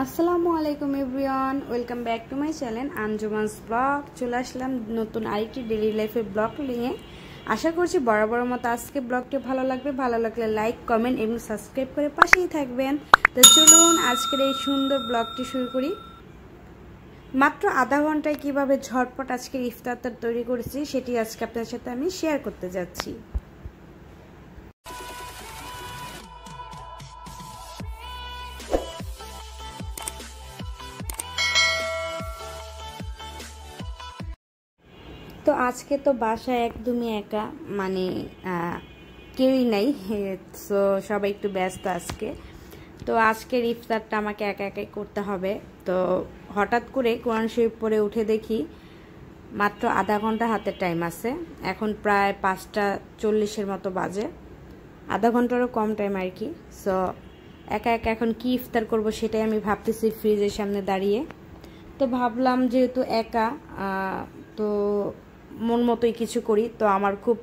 আসসালামু আলাইকুম everyone, welcome back to my channel Anjuman's blog. চলে আসলাম নতুন আরেকটি ডেলি লাইফের ব্লগ নিয়ে। আশা করছি বরাবর মতো আজকে ব্লগটি ভালো লাগবে। ভালো লাগলে লাইক, কমেন্ট এবং সাবস্ক্রাইব করে পাশেই থাকবেন। তো চলুন আজকের এই সুন্দর ব্লগটি শুরু করি। মাত্র আধা ঘন্টায় কীভাবে ঝটপট আজকের ইফতারটা তৈরি করেছি, সেটি আজকে আপনার সাথে আমি শেয়ার করতে যাচ্ছি। তো আজকে তো বাসায় একদমই একা মানে কেউই নাই তো সবাই একটু ব্যস্ত আজকে। তো আজকের ইফতারটা আমাকে একা একাই করতে হবে। তো হঠাৎ করে কোরআন শরীফ পরে উঠে দেখি মাত্র আধা ঘণ্টা হাতের টাইম আছে। এখন প্রায় পাঁচটা চল্লিশের মতো বাজে। আধা ঘন্টারও কম টাইম আর কি। সো একা একা এখন কি ইফতার করব সেটাই আমি ভাবতেছি ফ্রিজের সামনে দাঁড়িয়ে। তো ভাবলাম যেহেতু একা তো মন মতোই কিছু করি। তো আমার খুব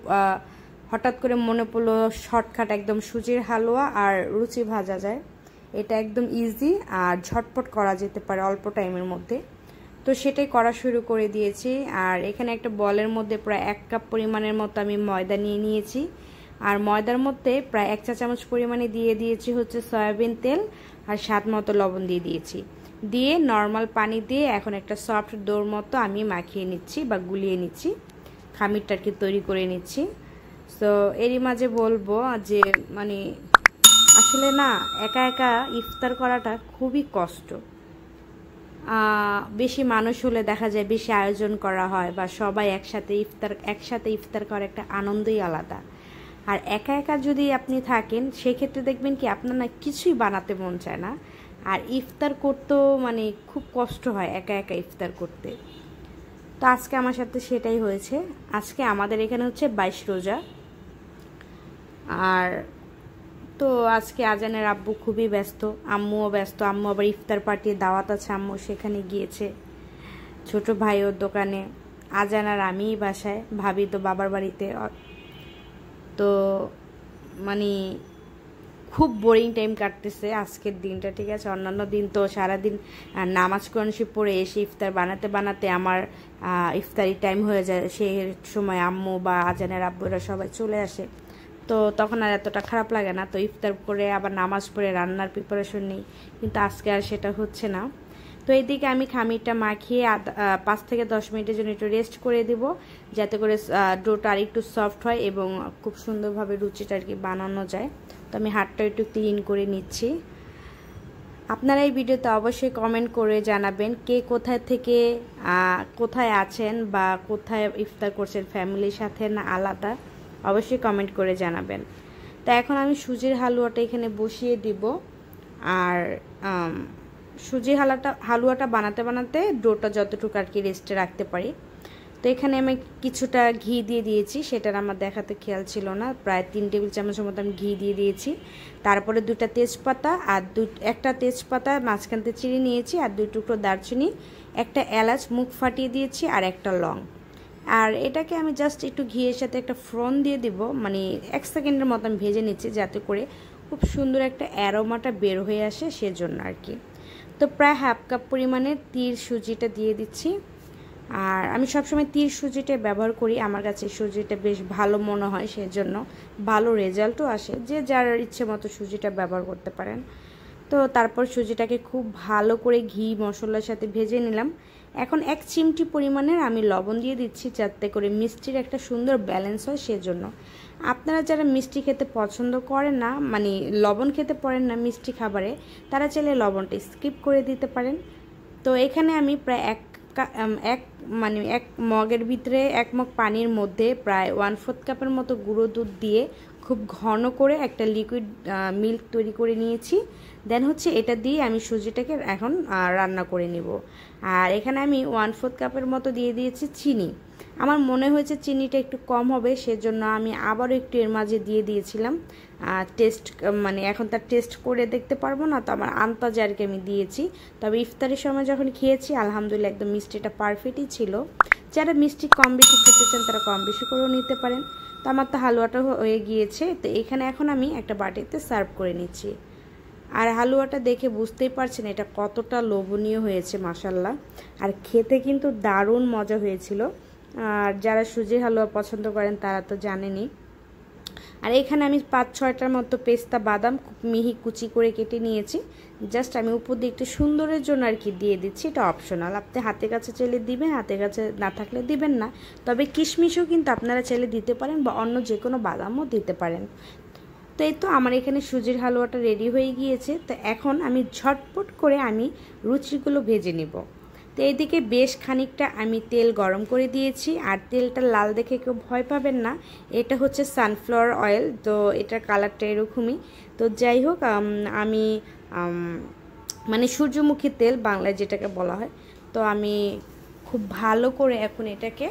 হঠাৎ করে মনে পড়ল শর্টকাট একদম সুজির হালুয়া আর রুচি ভাজা যায়। এটা একদম ইজি আর ঝটপট করা যেতে পারে অল্প টাইমের মধ্যে। তো সেটাই করা শুরু করে দিয়েছি। আর এখানে একটা বলের মধ্যে প্রায় এক কাপ পরিমাণের মতো আমি ময়দা নিয়ে নিয়েছি। আর ময়দার মধ্যে প্রায় এক চা চামচ পরিমাণে দিয়ে দিয়েছি হচ্ছে সয়াবিন তেল আর স্বাদ মতো লবণ দিয়ে দিয়েছি। দিয়ে নর্মাল পানি দিয়ে এখন একটা সফট ডোর মতো আমি মাখিয়ে নিচ্ছি বা গুলিয়ে নিচ্ছি। খামিরটাকে তৈরি করে নিচ্ছি। তো এরই মাঝে বলব যে মানে আসলে না, একা একা ইফতার করাটা খুবই কষ্ট। বেশি মানুষ হলে দেখা যায় বেশি আয়োজন করা হয় বা সবাই একসাথে ইফতার একসাথে ইফতার করার একটা আনন্দই আলাদা। আর একা একা যদি আপনি থাকেন, সেক্ষেত্রে দেখবেন কি আপনার না কিছুই বানাতে মন চায় না। আর ইফতার করতেও মানে খুব কষ্ট হয় একা একা ইফতার করতে। তো আজকে আমার সাথে সেটাই হয়েছে। আজকে আমাদের এখানে হচ্ছে বাইশ রোজা। আর তো আজকে আজানের আব্বু খুবই ব্যস্ত, আম্মুও ব্যস্ত, আম্মু আবার ইফতার পার্টির দাওয়াত আছে, আম্মু সেখানে গিয়েছে ছোট ভাই ওর দোকানে, আজান আর আমিই বাসায়, ভাবি তো বাবার বাড়িতে। তো মানে খুব বোরিং টাইম কাটতেছে আজকের দিনটা, ঠিক আছে? অন্যান্য দিন তো সারাদিন নামাজ কোরআনশি পড়ে এসে ইফতার বানাতে বানাতে আমার ইফতারি টাইম হয়ে যায়। সেই সময় আম্মু বা আজানের আব্বুরা সবাই চলে আসে। তো তখন আর এতটা খারাপ লাগে না। তো ইফতার করে আবার নামাজ পড়ে রান্নার প্রিপারেশন নেই। কিন্তু আজকে আর সেটা হচ্ছে না। তো এইদিকে আমি খামিরটা মাখিয়ে পাঁচ থেকে দশ মিনিটের জন্য একটু রেস্ট করে দিব। যাতে করে ডোটা আর একটু সফট হয় এবং খুব সুন্দরভাবে রুচিটা আর কি বানানো যায়। তো আমি হাতটা একটু ক্লিন করে নিচ্ছি। আপনারা এই ভিডিওতে অবশ্যই কমেন্ট করে জানাবেন কে কোথায় থেকে কোথায় আছেন বা কোথায় ইফতার করছেন ফ্যামিলির সাথে না আলাদা, অবশ্যই কমেন্ট করে জানাবেন। তা এখন আমি সুজির হালুয়াটা এখানে বসিয়ে দিব। আর সুজির হালাটা, হালুয়াটা বানাতে বানাতে ডোটা যতটুকু আর কি রেস্টে রাখতে পারি। তো এখানে আমি কিছুটা ঘি দিয়ে দিয়েছি, সেটার আমার দেখাতে খেয়াল ছিল না। প্রায় তিন টেবিল চামচের মতো আমি ঘি দিয়ে দিয়েছি। তারপরে দুটা তেজপাতা আর দু, একটা তেজপাতা মাঝখানতে চিড়ে নিয়েছি আর দুই টুকরো দারচিনি, একটা এলাচ, মুখ ফাটিয়ে দিয়েছি আর একটা লং। আর এটাকে আমি জাস্ট একটু ঘিয়ের সাথে একটা ফ্রন দিয়ে দিব মানে এক সেকেন্ডের মতো আমি ভেজে নিচ্ছি যাতে করে খুব সুন্দর একটা অ্যারোমাটা বের হয়ে আসে সেজন্য আর কি। তো প্রায় হাফ কাপ পরিমাণে তীর সুজিটা দিয়ে দিচ্ছি। আর আমি সবসময় তীর সুজিটা ব্যবহার করি। আমার কাছে সুজিটা বেশ ভালো মনে হয়, সেজন্য ভালো রেজাল্টও আসে। যে যার ইচ্ছে মতো সুজিটা ব্যবহার করতে পারেন। তো তারপর সুজিটাকে খুব ভালো করে ঘি, মশলার সাথে ভেজে নিলাম। এখন এক চিমটি পরিমাণের আমি লবণ দিয়ে দিচ্ছি, যাতে করে মিষ্টির একটা সুন্দর ব্যালেন্স হয়, সেজন্য। আপনারা যারা মিষ্টি খেতে পছন্দ করেন না মানে লবণ খেতে পারেন না মিষ্টি খাবারে, তারা চাইলে লবণটা স্কিপ করে দিতে পারেন। তো এখানে আমি প্রায় এক এক মানে এক মগের ভিতরে এক মগ পানির মধ্যে প্রায় ওয়ান ফোর্থ কাপের মতো গুঁড়ো দুধ দিয়ে খুব ঘন করে একটা লিকুইড মিল্ক তৈরি করে নিয়েছি। দেন হচ্ছে এটা দিয়ে আমি সুজিটাকে এখন রান্না করে নিব। আর এখানে আমি ওয়ান ফোর্থ কাপের মতো দিয়ে দিয়েছি চিনি। আমার মনে হয়েছে চিনিটা একটু কম হবে, সেজন্য আমি আবারও একটু এর মাঝে দিয়ে দিয়েছিলাম। টেস্ট মানে এখন তার টেস্ট করে দেখতে পারব না, তো আমার আন্তাজে আর কি আমি দিয়েছি। তবে ইফতারের সময় যখন খেয়েছি, আলহামদুলিল্লাহ একদম মিষ্টিটা পারফেক্টই ছিল। যারা মিষ্টি কম বেশি খেতে চান তারা কম বেশি করেও নিতে পারেন। তো আমার তো হালুয়াটা হয়ে গিয়েছে। তো এখানে এখন আমি একটা বাটিতে সার্ভ করে নিচ্ছি। আর হালুয়াটা দেখে বুঝতেই পারছেন এটা কতটা লোভনীয় হয়েছে মাসাল্লাহ আর খেতে কিন্তু দারুণ মজা হয়েছিল। আর যারা সুজির হালুয়া পছন্দ করেন তারা তো জানেনই। আর এখানে আমি পাঁচ ছয়টার মতো পেস্তা বাদাম মিহি কুচি করে কেটে নিয়েছি। জাস্ট আমি উপর দিয়ে একটু সুন্দরের জন্য আর কি দিয়ে দিচ্ছি। এটা অপশনাল আপনি হাতে কাছে চাইলে দিবেন, হাতে কাছে না থাকলে দিবেন না। তবে কিশমিশও কিন্তু আপনারা চাইলে দিতে পারেন বা অন্য যে কোনো বাদামও দিতে পারেন। তো এই তো আমার এখানে সুজির হালুয়াটা রেডি হয়ে গিয়েছে। তো এখন আমি ঝটপট করে আমি রুচিগুলো ভেজে নিব। তো এইদিকে বেশ খানিকটা আমি তেল গরম করে দিয়েছি, আর তেলটা লাল দেখে কেউ ভয় পাবেন না। এটা হচ্ছে সানফ্লাওয়ার অয়েল তো এটার কালারটা এরকমই। তো যাই হোক, আমি মানে সূর্যমুখী তেল বাংলায় যেটাকে বলা হয়, তো আমি খুব ভালো করে এখন এটাকে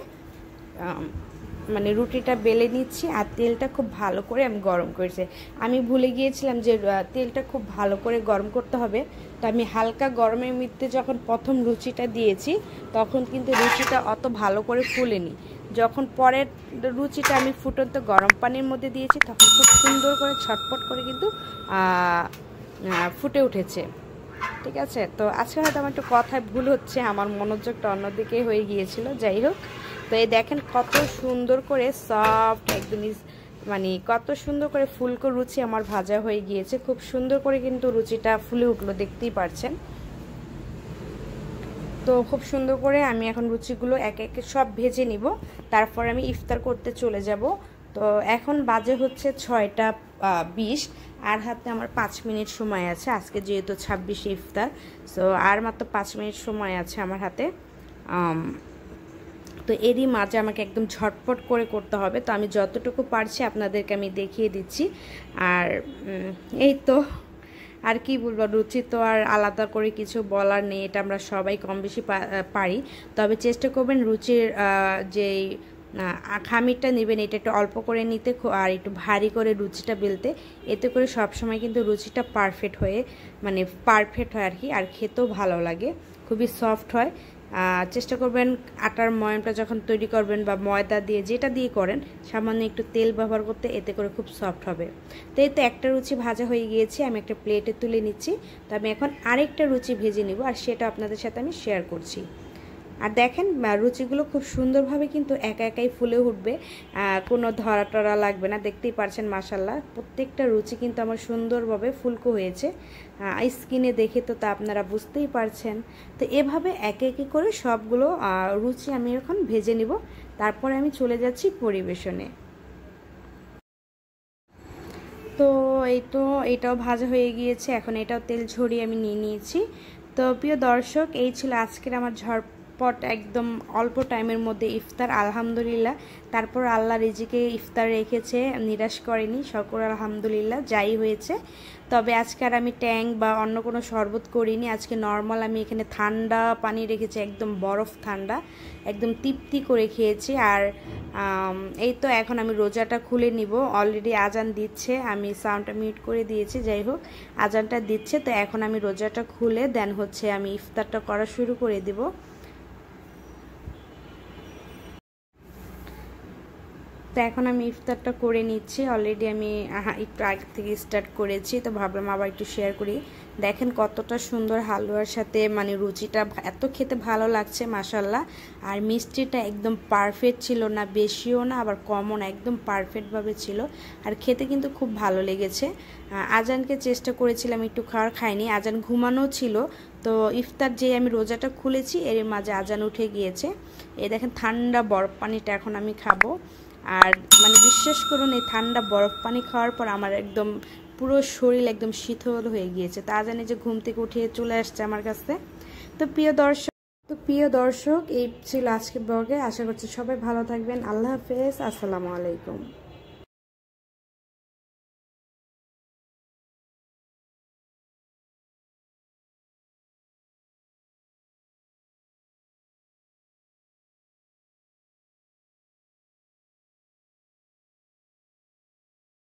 মানে রুটিটা বেলে নিচ্ছি আর তেলটা খুব ভালো করে আমি গরম করেছি। আমি ভুলে গিয়েছিলাম যে তেলটা খুব ভালো করে গরম করতে হবে। তো আমি হালকা গরমের মধ্যে যখন প্রথম রুচিটা দিয়েছি, তখন কিন্তু রুচিটা অত ভালো করে ফুলেনি। যখন পরের রুচিটা আমি ফুটন্ত গরম পানির মধ্যে দিয়েছি, তখন খুব সুন্দর করে ছটপট করে কিন্তু ফুটে উঠেছে। ঠিক আছে? তো আজকে হয়তো আমার একটু কথায় ভুল হচ্ছে, আমার মনোযোগটা অন্যদিকে হয়ে গিয়েছিল। যাই হোক তো এই দেখেন কত সুন্দর করে সফট একদম মানে কত সুন্দর করে ফুলকো রুচি আমার ভাজা হয়ে গিয়েছে। খুব সুন্দর করে কিন্তু রুচিটা ফুলে উঠল, দেখতেই পারছেন। তো খুব সুন্দর করে আমি এখন রুচিগুলো এক একে সব ভেজে নিব। তারপর আমি ইফতার করতে চলে যাব। তো এখন বাজে হচ্ছে ছয়টা বিশ। আর হাতে আমার পাঁচ মিনিট সময় আছে। আজকে যেহেতু ছাব্বিশে ইফতার সো আর মাত্র পাঁচ মিনিট সময় আছে আমার হাতে। তো এরই মাঝে আমাকে একদম ঝটপট করে করতে হবে। তো আমি যতটুকু পারছি আপনাদেরকে আমি দেখিয়ে দিচ্ছি। আর এই তো, আর কি বলব, রুচি তো আর আলাদা করে কিছু বলার নেই, এটা আমরা সবাই কম বেশি পারি। তবে চেষ্টা করবেন রুচির যেই খামিরটা নেবেন, এটা একটু অল্প করে নিতে আর একটু ভারী করে রুচিটা বেলতে। এতে করে সবসময় কিন্তু রুচিটা পারফেক্ট হয়ে মানে পারফেক্ট হয় আর কি, আর খেতেও ভালো লাগে। খুবই সফট হয়। চেষ্টা করবেন আটার ময়নটা যখন তৈরি করবেন বা ময়দা দিয়ে যেটা দিয়ে করেন, সামান্য একটু তেল ব্যবহার করতে এতে করে খুব সফট হবে। তো এই তো একটা রুচি ভাজা হয়ে গিয়েছে, আমি একটা প্লেটে তুলে নিচ্ছি। তো আমি এখন আরেকটা রুচি ভেজে নিব আর সেটা আপনাদের সাথে আমি শেয়ার করছি। আর দেখেন রুচিগুলো খুব সুন্দরভাবে কিন্তু একা একাই ফুলে উঠবে। কোনো ধরা টরা লাগবে না, দেখতেই পারছেন মাসাল্লাহ প্রত্যেকটা রুচি কিন্তু আমার সুন্দরভাবে ফুলকো হয়েছে। স্কিনে দেখে তো তা আপনারা বুঝতেই পারছেন। তো এভাবে একে একে করে সবগুলো রুচি আমি এখন ভেজে নিব। তারপরে আমি চলে যাচ্ছি পরিবেশনে। তো এই তো, এটাও ভাজা হয়ে গিয়েছে। এখন এটাও তেল ঝরিয়ে আমি নিয়ে নিয়েছি। তো প্রিয় দর্শক, এই ছিল আজকের আমার ঝড় পট একদম অল্প টাইমের মধ্যে ইফতার, আলহামদুলিল্লাহ। তারপর আল্লাহ রিজিকে ইফতার রেখেছে, নিরাশ করেনি সকর আলহামদুলিল্লাহ, যাই হয়েছে। তবে আজকে আর আমি ট্যাঙ্ক বা অন্য কোনো শরবত করিনি। আজকে নর্মাল আমি এখানে ঠান্ডা পানি রেখেছি, একদম বরফ ঠান্ডা, একদম তৃপ্তি করে খেয়েছি। আর এই তো এখন আমি রোজাটা খুলে নিব। অলরেডি আজান দিচ্ছে, আমি সাউন্ডটা মিউট করে দিয়েছি, যাই হোক, আজানটা দিচ্ছে। তো এখন আমি রোজাটা খুলে দেন হচ্ছে আমি ইফতারটা করা শুরু করে দিব। তো এখন আমি ইফতারটা করে নিচ্ছি। অলরেডি আমি একটু আগে থেকে স্টার্ট করেছি, তো ভাবলাম আবার একটু শেয়ার করি। দেখেন কতটা সুন্দর হালুয়ার সাথে মানে রুচিটা এত খেতে ভালো লাগছে মাসাল্লাহ আর মিষ্টিটা একদম পারফেক্ট ছিল না, বেশিও না, আবার কমও না, একদম পারফেক্টভাবে ছিল। আর খেতে কিন্তু খুব ভালো লেগেছে। আজানকে চেষ্টা করেছিলাম, একটু খাওয়ার খাইনি, আজান ঘুমানো ছিল। তো ইফতার যে আমি রোজাটা খুলেছি, এর মাঝে আজান উঠে গিয়েছে। এই দেখেন ঠান্ডা বরফ পানিটা এখন আমি খাব। আর মানে বিশ্বাস করুন, এই ঠান্ডা বরফ পানি খাওয়ার পর আমার একদম পুরো শরীর একদম শীতল হয়ে গিয়েছে। তা জানি যে ঘুম থেকে উঠে চলে আসছে আমার কাছে। তো প্রিয় দর্শক, তো প্রিয় দর্শক, এই ছিল আজকে ব্লগে। আশা করছি সবাই ভালো থাকবেন। আল্লাহ হাফেজ। আসসালামু আলাইকুম।